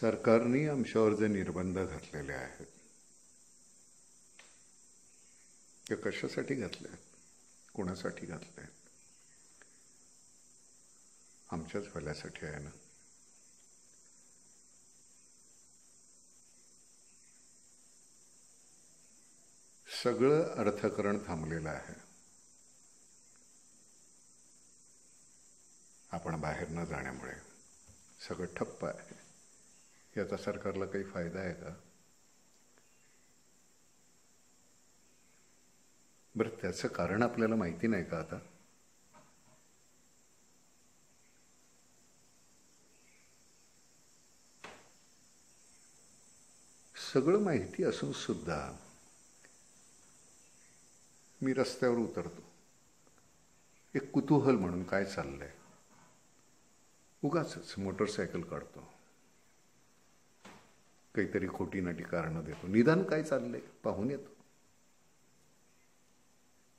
सरकारने आमच्यावर जे निर्बंध घातलेले आहेत. ते कशासाठी घातले आहेत कोणासाठी घातले आहेत आमच्याच भल्यासाठी आहे ना. सगळं अर्थकरण थांबलेलं आहे. आपण बाहेर न जाण्यामुळे सगळं ठप्प आहे. याचा सरकारला काही फायदा आहे का? बरं त्याचं कारण आपल्याला माहिती नाही का आता? सगळं माहिती असून सुद्धा मी रस्त्यावर उतरतो. एक कुतूहल म्हणून काय चाललंय? उगाच मोटरसायकल काढतो. काहीतरी खोटी नाटी कारणं देतो. निदान काय चाललंय? पाहून येतो.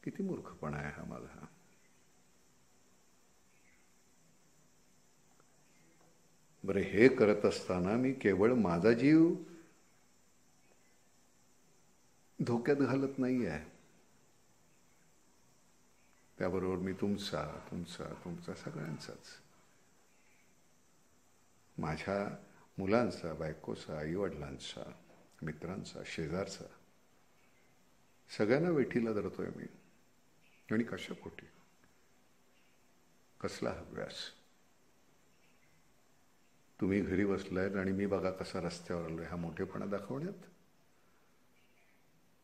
किती मूर्खपणा आहे हा माझा. बरं हे करत असताना मी केवळ माझा जीव धोक्यात घालत नाही आहे त्याबरोबर मी तुमचा तुमचा तुमचा सगळ्यांचाच. माझ्या मुलांचा बायकोचा आईवडिलांचा मित्रांचा शेजारचा. सगळ्यांना वेठीला धरतोय मी. आणि कशा पोटी कसला अभ्यास? तुम्ही घरी बसलायत आणि मी बघा कसा रस्त्यावर आलोय हा मोठेपणा दाखवण्यात?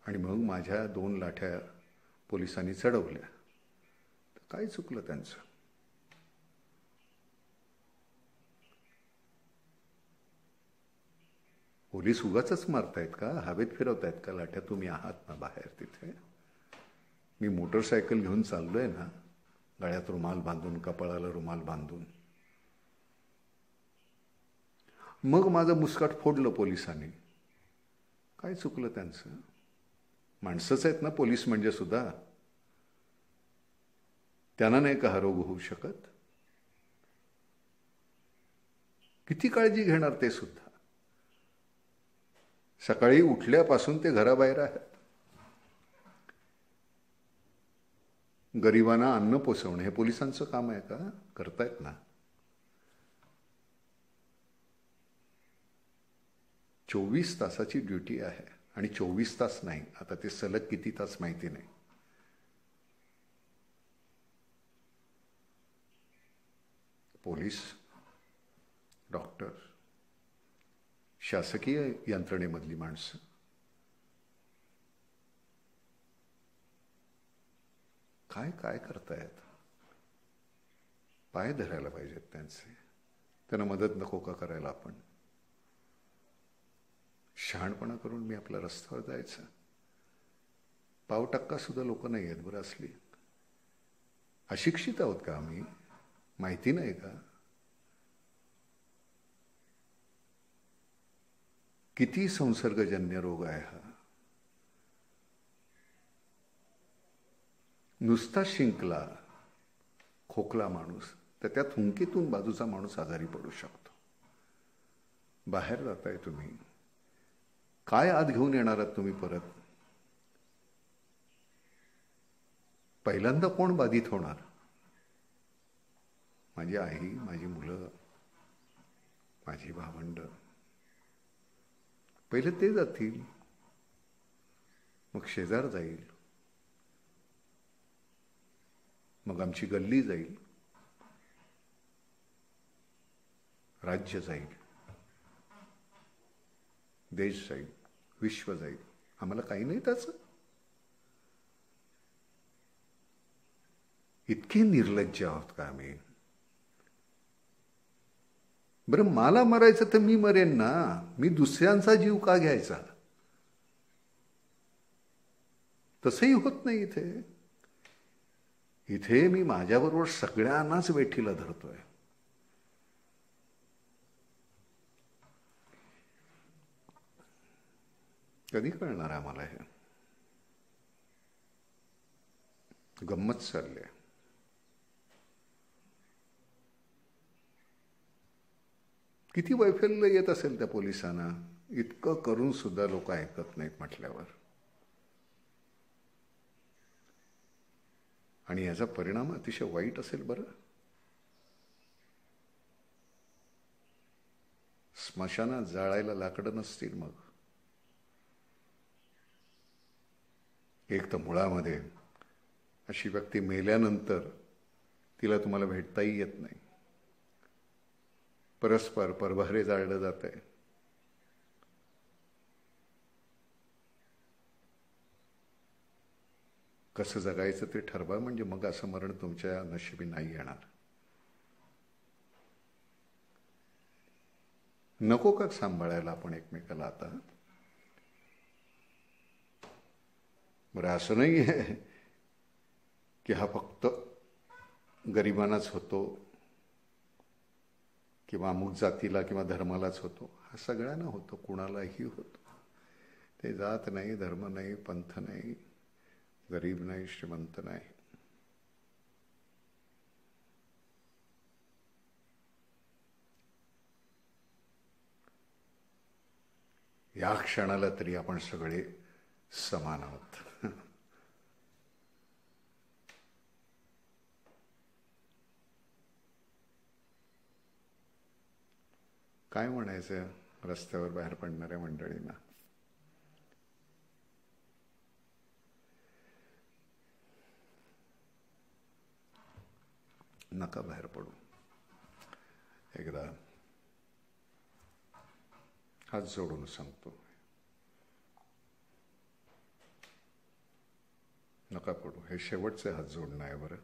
आणि मग माझ्या दोन लाठ्या पोलिसांनी चढवल्या. तर काय चुकलं त्यांचं? पोलीस उगाच मारतायत का? हवेत फिरवतायत का? लाठ्या तुम्ही आहात ना बाहेर तिथे? मी मोटरसायकल घेऊन चाललोय ना गळ्यात रुमाल बांधून कपाळाला रुमाल बांधून. मग माझं मुस्काट फोडलं पोलिसांनी. काय चुकलं त्यांचं? माणसंच आहेत ना पोलीस म्हणजे सुद्धा. त्यांना नाही का हा रोग होऊ शकत? किती काळजी घेणार ते सुद्धा? सकाळी उठल्यापासून ते घराबाहेर आहेत. गरिबांना अन्न पोचवणं हे पोलिसांचं काम आहे का? करतायत ना. चोवीस तासाची ड्युटी आहे आणि चोवीस तास नाही. आता ते सलग किती तास माहिती नाही. पोलीस डॉक्टर शासकीय यंत्रणेमधली माणसं. काय काय करतायत पाय धरायला पाहिजेत त्यांचे. त्यांना मदत नको का करायला आपण? शहाणपणा करून मी आपल्या रस्त्यावर जायचं. पाव टक्का सुद्धा लोक नाही आहेत बरं असली. अशिक्षित आहोत का आम्ही? माहिती नाही का? किती संसर्गजन्य रोग आहे हा. नुसता शिंकला खोकला माणूस तर त्या थुंकीतून बाजूचा माणूस आजारी पडू शकतो. बाहेर जाताय तुम्ही. काय आत घेऊन येणार आहात तुम्ही परत? पहिल्यांदा कोण बाधित होणार? माझी आई माझी मुलं माझी भावंड. पहिले ते जातील. मग शेजार जाईल. मग आमची गल्ली जाईल. राज्य जाईल. देश जाईल. विश्व जाईल. आम्हाला काही नाही त्याचं. इतके निर्लज्ज आहोत का आम्ही? बरं मला मरायचं तर मी मरेन ना. मी दुसऱ्यांचा जीव का घ्यायचा? तसंही होत नाही इथे. इथे मी माझ्याबरोबर सगळ्यांनाच वेठीला धरतोय. कधी कळणार आम्हाला हे? गंमत चालली किती वैफल्य येत असेल त्या पोलिसांना? इतकं करून सुद्धा लोक ऐकत नाहीत म्हटल्यावर. आणि याचा परिणाम अतिशय वाईट असेल बरं. स्मशानात जाळायला लाकडं नसतील मग. एक तर मुळामध्ये अशी व्यक्ती मेल्यानंतर तिला तुम्हाला भेटताही येत नाही. परस्पर परभारे जाळलं जात आहे. कसं जगायचं ते ठरवा म्हणजे मग असं मरण तुमच्या नशिबी नाही येणार. नको का सांभाळायला आपण एकमेकाला आता? बरं असं नाही आहे की हा फक्त गरिबांनाच होतो किंवा अमुक जातीला किंवा धर्मालाच होतो. हा सगळ्यांना होतो कुणालाही होतो. ते जात नाही धर्म नाही पंथ नाही गरीब नाही श्रीमंत नाही. या क्षणाला तरी आपण सगळे समान आहोत. काय म्हणायचं रस्त्यावर बाहेर पडणाऱ्या मंडळींना? नका बाहेर पडू. एकदा हात जोडून सांगतो. नका पडू. हे शेवटचे हात जोडणं आहे बरं.